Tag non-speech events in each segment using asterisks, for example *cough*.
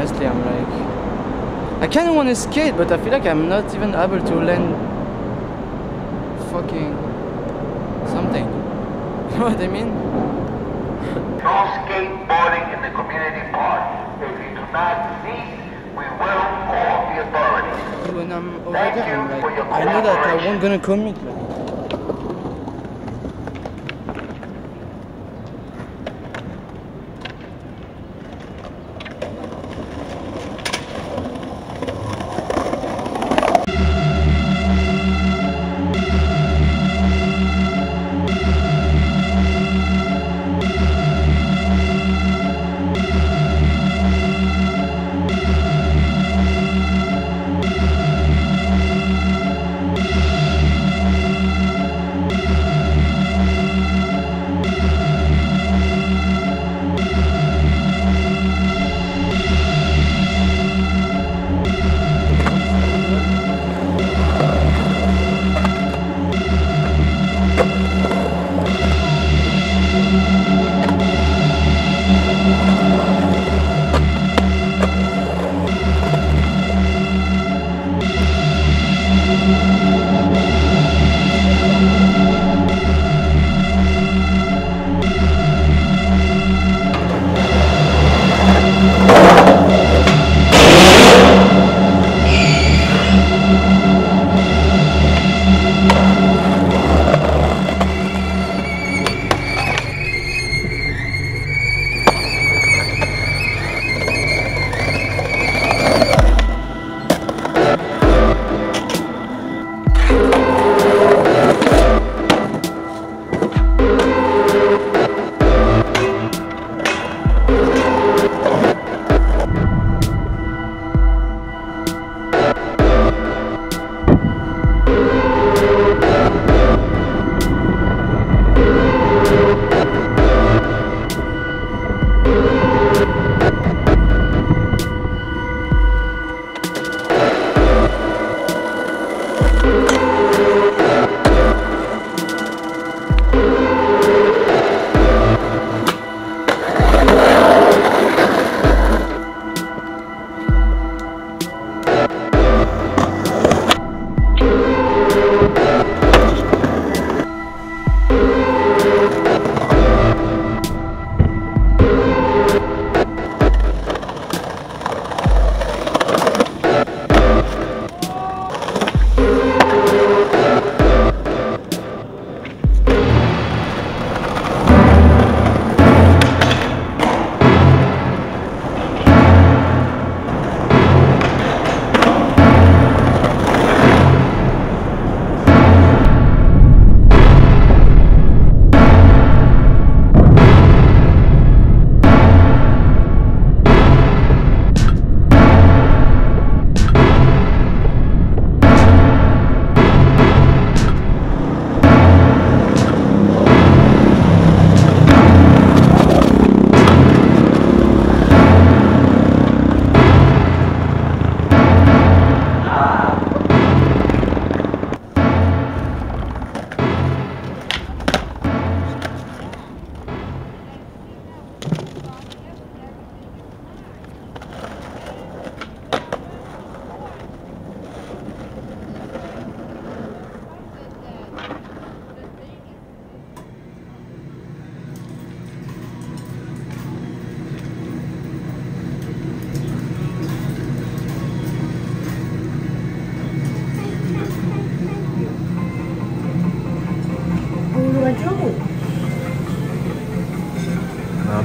honestly. I'm like, I kind of want to skate, but I feel like I'm not even able to land fucking something. *laughs* You know what I mean? No skateboarding in the community park. If you do not cease, we will call the authorities. When I'm over Thank there, I'm like, I know that I won't gonna commit. Like, Oh, my God.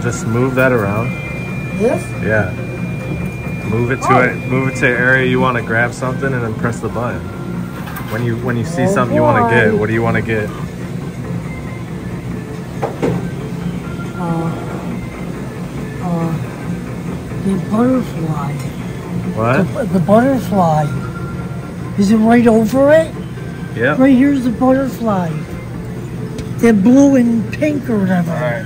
Just move that around. This? Yeah. Move it to Oh. it. Move it to an area you want to grab something, and then press the button. When you when you see Oh, something you want to get, what do you want to get? Uh, uh, the butterfly. What? The, the butterfly. Is it right over it? Yep. Right here's the butterfly. They're blue and pink or whatever. All right.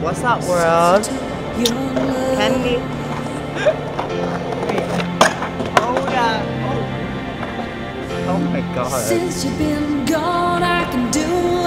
What's up, world? Candy. Wait. Hold up. Oh. oh my god. Since you've been gone, I can do it.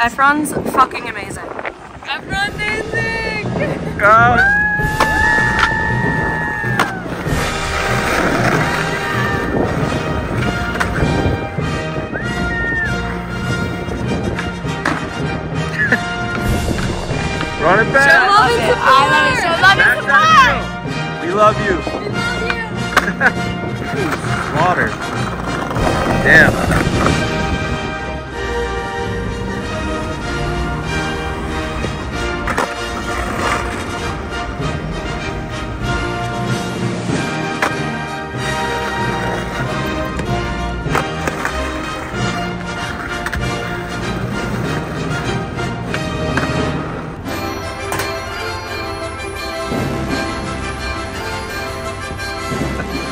Efron's fucking amazing. Efron amazing! God. *laughs* Run it back. Show love and support. I love it. Show love and support. We love you. We love you. *laughs* Water. Damn. Ha ha ha.